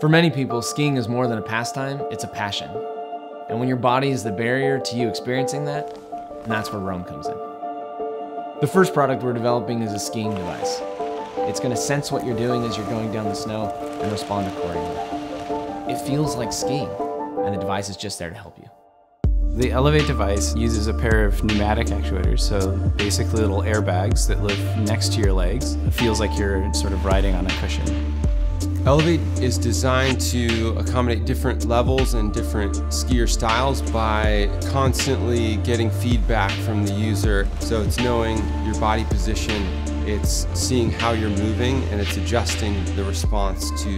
For many people, skiing is more than a pastime, it's a passion. And when your body is the barrier to you experiencing that, that's where Roam comes in. The first product we're developing is a skiing device. It's going to sense what you're doing as you're going down the snow and respond accordingly. It feels like skiing, and the device is just there to help you. The Elevate device uses a pair of pneumatic actuators, so basically little airbags that live next to your legs. It feels like you're sort of riding on a cushion. Elevate is designed to accommodate different levels and different skier styles by constantly getting feedback from the user. So it's knowing your body position, it's seeing how you're moving, and it's adjusting the response to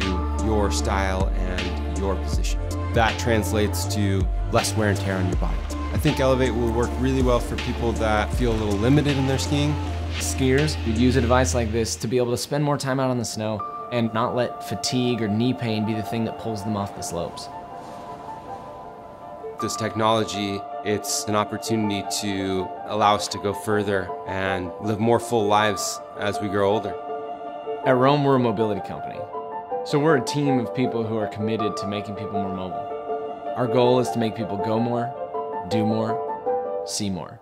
your style and your position. That translates to less wear and tear on your body. I think Elevate will work really well for people that feel a little limited in their skiing. Skiers would use a device like this to be able to spend more time out on the snow and not let fatigue or knee pain be the thing that pulls them off the slopes. This technology, it's an opportunity to allow us to go further and live more full lives as we grow older. At Roam, we're a mobility company. So we're a team of people who are committed to making people more mobile. Our goal is to make people go more, do more, see more.